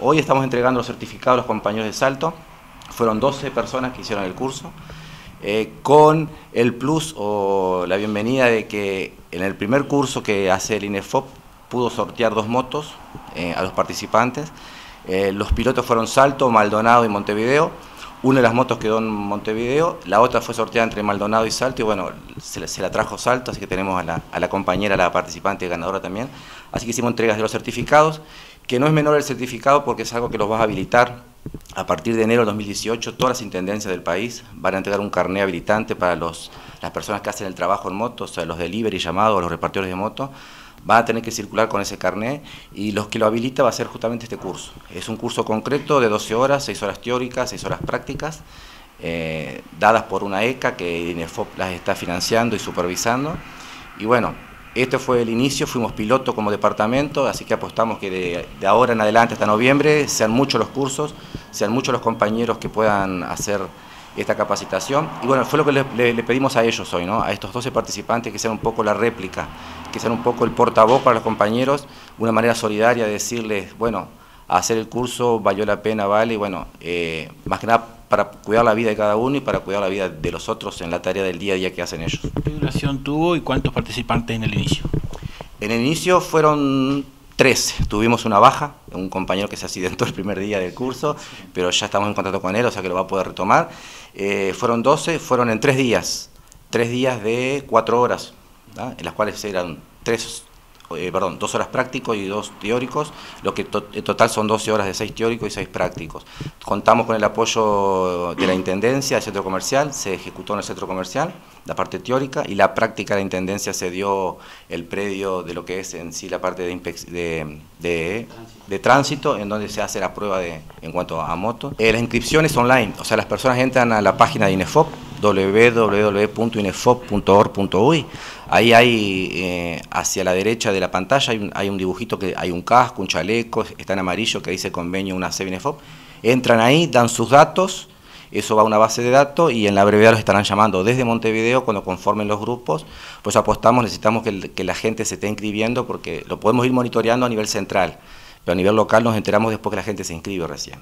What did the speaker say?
hoy estamos entregando los certificados a los compañeros de salto. Fueron 12 personas que hicieron el curso. Eh, con el plus o la bienvenida de que en el primer curso que hace el INEFOP pudo sortear dos motos eh, a los participantes. Eh, los pilotos fueron Salto, Maldonado y Montevideo. Una de las motos quedó en Montevideo, la otra fue sorteada entre Maldonado y Salto y bueno, se, la trajo Salto, así que tenemos a la, compañera, a la participante ganadora también. Así que hicimos entregas de los certificados, que no es menor el certificado porque es algo que los va a habilitar a partir de enero de 2018, todas las intendencias del país van a entregar un carné habilitante para los, las personas que hacen el trabajo en moto, o sea, los delivery llamados, los repartidores de moto, van a tener que circular con ese carné y los que lo habilita va a ser justamente este curso. Es un curso concreto de 12 horas, 6 horas teóricas, 6 horas prácticas, eh, dadas por una ECA que INEFOP las está financiando y supervisando. Y bueno, este fue el inicio, fuimos piloto como departamento, así que apostamos que de, ahora en adelante hasta noviembre sean muchos los cursos, sean muchos los compañeros que puedan hacer esta capacitación. Y bueno, fue lo que le, pedimos a ellos hoy, ¿no? a estos 12 participantes, que sean un poco la réplica, que sean un poco el portavoz para los compañeros, una manera solidaria de decirles, bueno, hacer el curso valió la pena, vale, y bueno, eh, más que nada para cuidar la vida de cada uno y para cuidar la vida de los otros en la tarea del día a día que hacen ellos. ¿Qué duración tuvo y cuántos participantes en el inicio? En el inicio fueron tres, tuvimos una baja, un compañero que se accidentó el primer día del curso, pero ya estamos en contacto con él, o sea que lo va a poder retomar. Eh, fueron 12, fueron en tres días, tres días de cuatro horas, en las cuales eran tres eh, perdón, dos horas prácticos y dos teóricos, lo que en total son 12 horas de seis teóricos y seis prácticos. Contamos con el apoyo de la Intendencia del Centro Comercial, se ejecutó en el Centro Comercial la parte teórica y la práctica de Intendencia se dio el predio de lo que es en sí la parte de, tránsito, en donde se hace la prueba de, en cuanto a moto. Eh, la inscripción es online, o sea, las personas entran a la página de INEFOP, www.inefop.org.uy. Ahí hay, eh, hacia la derecha de la pantalla, hay un, dibujito que hay un casco, un chaleco, está en amarillo que dice convenio una C Inefop. Entran ahí, dan sus datos, eso va a una base de datos y en la brevedad los estarán llamando desde Montevideo cuando conformen los grupos. Pues apostamos, necesitamos que, que la gente se esté inscribiendo porque lo podemos ir monitoreando a nivel central, pero a nivel local nos enteramos después que la gente se inscribe recién.